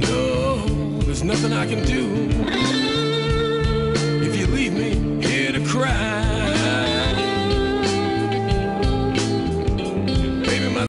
No, there's nothing I can do.